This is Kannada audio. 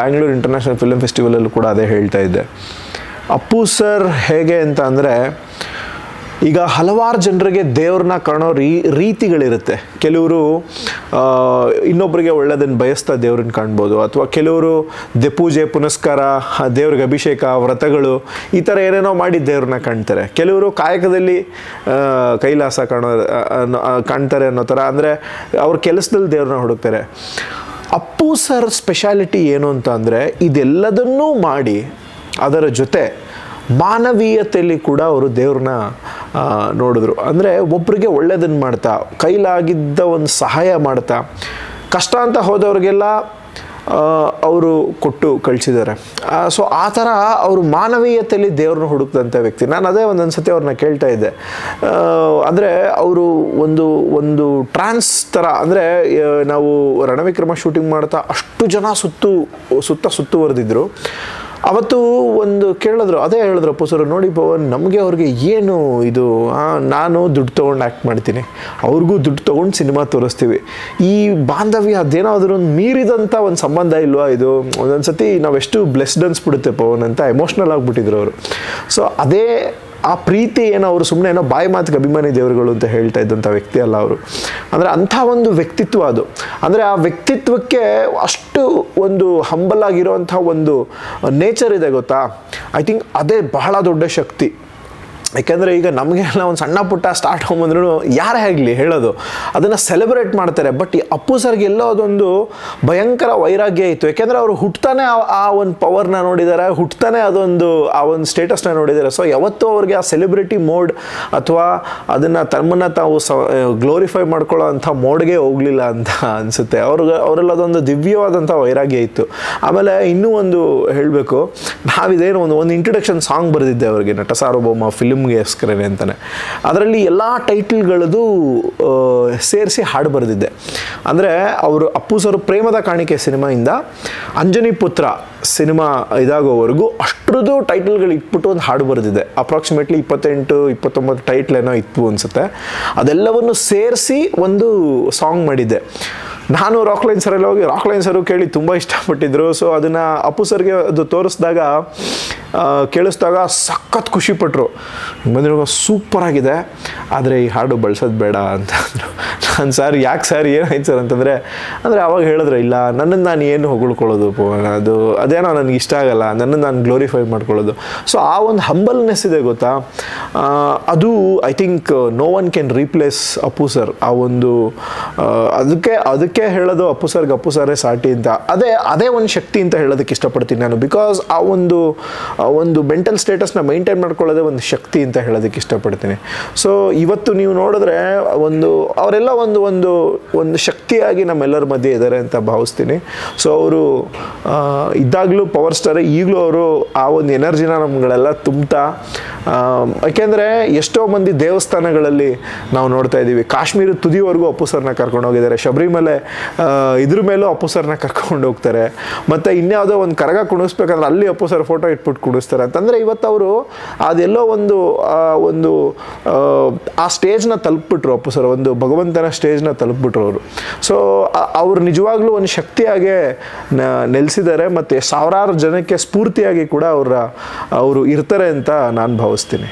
ಬ್ಯಾಂಗ್ಳೂರ್ ಇಂಟರ್ನ್ಯಾಷನಲ್ ಫಿಲ್ಮ್ ಫೆಸ್ಟಿವಲಲ್ಲೂ ಕೂಡ ಅದೇ ಹೇಳ್ತಾ ಇದ್ದೆ. ಅಪ್ಪು ಸರ್ ಹೇಗೆ ಅಂತ ಅಂದರೆ, ಈಗ ಹಲವಾರು ಜನರಿಗೆ ದೇವ್ರನ್ನ ಕಾಣೋ ರೀ, ರೀತಿಗಳಿರುತ್ತೆ. ಕೆಲವರು ಇನ್ನೊಬ್ಬರಿಗೆ ಒಳ್ಳೆಯದನ್ನು ಬಯಸ್ತಾ ದೇವ್ರನ್ನ ಕಾಣ್ಬೋದು. ಅಥವಾ ಕೆಲವರು ದೆ ಪೂಜೆ, ಪುನಸ್ಕಾರ ದೇವ್ರಿಗೆ ಅಭಿಷೇಕ, ವ್ರತಗಳು, ಈ ಥರ ಏನೇನೋ ಮಾಡಿ ದೇವ್ರನ್ನ ಕಾಣ್ತಾರೆ. ಕೆಲವರು ಕಾಯಕದಲ್ಲಿ ಕೈಲಾಸ ಕಾಣೋ ಕಾಣ್ತಾರೆ ಅನ್ನೋ ಥರ ಅಂದರೆ ಅವ್ರ ಕೆಲಸದಲ್ಲಿ ದೇವ್ರನ್ನ ಹುಡುಕ್ತಾರೆ. ಅಪ್ಪು ಸರ್ ಸ್ಪೆಷಾಲಿಟಿ ಏನು ಅಂತ ಅಂದರೆ ಇದೆಲ್ಲದನ್ನೂ ಮಾಡಿ ಅದರ ಜೊತೆ ಮಾನವೀಯತೆಯಲ್ಲಿ ಕೂಡ ಅವರು ದೇವ್ರನ್ನ ನೋಡಿದ್ರು. ಅಂದರೆ ಒಬ್ಬರಿಗೆ ಒಳ್ಳೆಯದನ್ನು ಮಾಡ್ತಾ, ಕೈಲಾಗಿದ್ದ ಒಂದು ಸಹಾಯ ಮಾಡ್ತಾ, ಕಷ್ಟ ಅಂತ ಹೋದವ್ರಿಗೆಲ್ಲ ಅವರು ಕೊಟ್ಟು ಕಳಿಸಿದ್ದಾರೆ. ಸೊ ಆ ಥರ ಅವರು ಮಾನವೀಯತೆಯಲ್ಲಿ ದೇವ್ರನ್ನ ಹುಡುಕ್ದಂಥ ವ್ಯಕ್ತಿ. ನಾನು ಅದೇ ಒಂದೊಂದು ಸತಿ ಅವ್ರನ್ನ ಕೇಳ್ತಾ ಇದ್ದೆ. ಅಂದರೆ ಅವರು ಒಂದು ಒಂದು ಟ್ರಾನ್ಸ್ ಥರ, ಅಂದರೆ ನಾವು ರಣವಿಕ್ರಮ ಶೂಟಿಂಗ್ ಮಾಡ್ತಾ ಅಷ್ಟು ಜನ ಸುತ್ತು, ಸುತ್ತ ಸುತ್ತುವರೆದಿದ್ರು. ಅವತ್ತು ಒಂದು ಕೇಳಿದ್ರು, ಅದೇ ಹೇಳಿದ್ರು ಪುಸರು ನೋಡಿ ಪವನ್ ನಮಗೆ ಅವ್ರಿಗೆ ಏನು ಇದು ನಾನು ದುಡ್ಡು ತೊಗೊಂಡು ಆ್ಯಕ್ಟ್ ಮಾಡ್ತೀನಿ. ಅವ್ರಿಗೂ ದುಡ್ಡು ತೊಗೊಂಡು ಸಿನಿಮಾ ತೋರಿಸ್ತೀವಿ. ಈ ಬಾಂಧವ್ಯ ಅದೇನಾದರೂ ಒಂದು ಮೀರಿದಂಥ ಒಂದು ಸಂಬಂಧ ಇಲ್ವಾ ಇದು? ಒಂದೊಂದು ಸತಿ ನಾವೆಷ್ಟು ಬ್ಲೆಸ್ಡ್ ಅನ್ಸ್ಬಿಡುತ್ತೆ ಪವನ್ ಅಂತ ಎಮೋಷ್ನಲ್ ಆಗಿಬಿಟ್ಟಿದ್ರು ಅವರು. ಸೊ ಅದೇ ಆ ಪ್ರೀತಿ ಏನೋ ಅವರು ಸುಮ್ಮನೆ ಏನೋ ಬಾಯಿ ಮಾತಿಗೆ ಅಭಿಮಾನಿ ದೇವರುಗಳು ಅಂತ ಹೇಳ್ತಾ ಇದ್ದಂಥ ವ್ಯಕ್ತಿ ಅಲ್ಲ ಅವರು. ಅಂದರೆ ಅಂಥ ಒಂದು ವ್ಯಕ್ತಿತ್ವ ಅದು. ಅಂದರೆ ಆ ವ್ಯಕ್ತಿತ್ವಕ್ಕೆ ಅಷ್ಟು ಒಂದು ಹಂಬಲ್ ಆಗಿರೋವಂಥ ಒಂದು ನೇಚರ್ ಇದೆ ಗೊತ್ತಾ? ಐ ಥಿಂಕ್ ಅದೇ ಬಹಳ ದೊಡ್ಡ ಶಕ್ತಿ. ಯಾಕೆಂದರೆ ಈಗ ನಮಗೆಲ್ಲ ಒಂದು ಸಣ್ಣ ಪುಟ್ಟ ಸ್ಟಾರ್ಟ್ ಬಂದ್ರೂ ಯಾರೇ ಆಗಲಿ ಹೇಳೋದು. ಅದನ್ನು ಸೆಲೆಬ್ರೇಟ್ ಮಾಡ್ತಾರೆ. ಬಟ್ ಈ ಅಪ್ಪು ಸರ್ಗೆ ಎಲ್ಲೋ ಅದೊಂದು ಭಯಂಕರ ವೈರಾಗ್ಯ ಇತ್ತು. ಯಾಕೆಂದರೆ ಅವರು ಹುಟ್ತಾನೆ ಆ- ಒಂದು ಪವರ್ನ ನೋಡಿದ್ದಾರೆ ಹುಟ್ತಾನೆ ಅದೊಂದು, ಆ ಒಂದು ಸ್ಟೇಟಸ್ನ ನೋಡಿದ್ದಾರೆ ಸೊ ಯಾವತ್ತೂ ಅವ್ರಿಗೆ ಆ ಸೆಲೆಬ್ರಿಟಿ ಮೋಡ್ ಅಥವಾ ಅದನ್ನು ತಮ್ಮನ್ನು ತಾವು ಸ ಗ್ಲೋರಿಫೈ ಮಾಡ್ಕೊಳ್ಳೋ ಅಂಥ ಮೋಡ್ಗೆ ಹೋಗಲಿಲ್ಲ ಅಂತ ಅನಿಸುತ್ತೆ. ಅವ್ರಿಗೆ, ಅವರೆಲ್ಲ ಅದೊಂದು ದಿವ್ಯವಾದಂಥ ವೈರಾಗ್ಯ ಇತ್ತು. ಆಮೇಲೆ ಇನ್ನೂ ಒಂದು ಹೇಳಬೇಕು. ನಾವಿದೇನು ಒಂದು ಒಂದು ಇಂಟ್ರಡಕ್ಷನ್ ಸಾಂಗ್ ಬರೆದಿದ್ದೆ ಅವರಿಗೆ. ನಟ ಸಾರ್ವಭೌಮ ಫಿಲ್ಮ್ಗೆಸ್ಕರನೇ ಅಂತಾನೆ. ಅದರಲ್ಲಿ ಎಲ್ಲ ಟೈಟ್ಲ್ಗಳದು ಸೇರಿಸಿ ಹಾಡು ಬರೆದಿದ್ದೆ. ಅಂದರೆ ಅವರು ಅಪ್ಪು ಸರ್ ಪ್ರೇಮದ ಕಾಣಿಕೆ ಸಿನಿಮಾಯಿಂದ ಅಂಜನಿ ಪುತ್ರ ಸಿನಿಮಾ ಇದಾಗೋವರೆಗೂ ಅಷ್ಟ್ರದ್ದು ಟೈಟಲ್ಗಳು ಇಟ್ಬಿಟ್ಟು ಒಂದು ಹಾಡು ಬರೆದಿದೆ ಅಪ್ರಾಕ್ಸಿಮೇಟ್ಲಿ ಇಪ್ಪತ್ತೆಂಟು, ಇಪ್ಪತ್ತೊಂಬತ್ತು ಟೈಟ್ಲ್ ಏನೋ ಇತ್ತು ಅನಿಸುತ್ತೆ. ಅದೆಲ್ಲವನ್ನು ಸೇರಿಸಿ ಒಂದು ಸಾಂಗ್ ಮಾಡಿದ್ದೆ. ನಾನು ರಾಕ್ಲೈನ್ ಸರಲ್ಲಿ ಹೋಗಿ ರಾಕ್ಲೈನ್ ಸರು ಕೇಳಿ ತುಂಬ ಇಷ್ಟಪಟ್ಟಿದ್ರು. ಸೊ ಅದನ್ನು ಅಪ್ಪು ಸರ್ಗೆ ಅದು ತೋರಿಸಿದಾಗ ಕೇಳಿಸ್ದಾಗ ಸಖತ್ ಖುಷಿಪಟ್ಟರು ಬಂದಿರೋ, ಸೂಪರ್ ಆಗಿದೆ. ಆದರೆ ಈ ಹಾಡು ಬಳಸೋದು ಬೇಡ ಅಂತ ಅಂದರು. ನಾನು ಸರ್ ಯಾಕೆ ಸರ್ ಏನಾಯ್ತು ಸರ್ ಅಂತಂದರೆ, ಅಂದರೆ ಅವಾಗ ಹೇಳಿದ್ರೆ, ಇಲ್ಲ ನನ್ನನ್ನು ನಾನು ಏನು ಹೊಗಳ್ಕೊಳ್ಳೋದು ಅದು, ಅದೇನೋ ನನಗೆ ಇಷ್ಟ ಆಗಲ್ಲ ನನ್ನನ್ನು ನಾನು ಗ್ಲೋರಿಫೈ ಮಾಡ್ಕೊಳ್ಳೋದು. ಸೊ ಆ ಒಂದು ಹಂಬಲ್ನೆಸ್ ಇದೆ ಗೊತ್ತಾ? ಅದು I think no one can replace Appu sir ಆ ಒಂದು ಅದಕ್ಕೆ ಅದಕ್ಕೆ ಹೇಳೋದು ಅಪ್ಪು ಸರ್ಗೆ ಅಪ್ಪು ಸರೇ ಸಾಟಿ ಅಂತ. ಅದೇ ಅದೇ ಒಂದು ಶಕ್ತಿ ಅಂತ ಹೇಳೋದಕ್ಕೆ ಇಷ್ಟಪಡ್ತೀನಿ ನಾನು ಬಿಕಾಸ್ ಆ ಒಂದು ಒಂದು ಮೆಂಟಲ್ ಸ್ಟೇಟಸ್ನ ಮೈಂಟೈನ್ ಮಾಡ್ಕೊಳ್ಳೋದೇ ಒಂದು ಶಕ್ತಿ ಅಂತ ಹೇಳೋದಕ್ಕೆ ಇಷ್ಟಪಡ್ತೀನಿ. ಸೊ ಇವತ್ತು ನೀವು ನೋಡಿದ್ರೆ, ಒಂದು, ಅವರೆಲ್ಲ ಒಂದು ಒಂದು ಒಂದು ಶಕ್ತಿಯಾಗಿ ನಮ್ಮೆಲ್ಲರ ಮಧ್ಯೆ ಇದ್ದಾರೆ ಅಂತ ಭಾವಿಸ್ತೀನಿ. ಸೊ ಅವರು ಇದ್ದಾಗಲೂ ಪವರ್ ಸ್ಟಾರ್ ಈಗಲೂ ಅವರು ಆ ಒಂದು ಎನರ್ಜಿನ ನಮ್ಗಳೆಲ್ಲ ತುಂಬ್ತಾ ಯಾಕೆಂದರೆ ಎಷ್ಟೋ ಮಂದಿ ದೇವಸ್ಥಾನಗಳಲ್ಲಿ ನಾವು ನೋಡ್ತಾ ಇದ್ದೀವಿ. ಕಾಶ್ಮೀರ ತುದಿವರೆಗೂ ಅಪ್ಪು ಸರ್ನ ಕರ್ಕೊಂಡು ಹೋಗಿದ್ದಾರೆ. ಶಬರಿಮಲೆ ಇದ್ರ ಮೇಲೂ ಅಪ್ಪು ಸರ್ನ ಕರ್ಕೊಂಡು ಹೋಗ್ತಾರೆ. ಮತ್ತು ಇನ್ಯಾವುದೋ ಒಂದು ಕರಗ ಕುಣಿಸ್ಬೇಕಂದ್ರೆ ಅಲ್ಲಿ ಅಪ್ಪು ಸರ್ ಫೋಟೋ ಇಟ್ಬಿಟ್ಟು ಕುಣಿಸ್ತಾರೆ. ಅಂತಂದರೆ ಇವತ್ತು ಅವರು ಅದೆಲ್ಲೋ ಒಂದು ಒಂದು ಆ, ಸ್ಟೇಜ್ನ ತಲುಪಿಬಿಟ್ರು ಅಪ್ಪು ಸರ್ ಒಂದು ಭಗವಂತನ ಸ್ಟೇಜ್ನ ತಲುಪಿಬಿಟ್ರು ಅವರು. ಸೊ ಅವರು ನಿಜವಾಗ್ಲೂ ಒಂದು ಶಕ್ತಿಯಾಗೆ ನೆಲೆಸಿದ್ದಾರೆ ಮತ್ತು ಸಾವಿರಾರು ಜನಕ್ಕೆ ಸ್ಫೂರ್ತಿಯಾಗಿ ಕೂಡ ಅವರ ಅವರು ಇರ್ತಾರೆ ಅಂತ ನಾನು ಭಾವಿಸ್ತೀನಿ.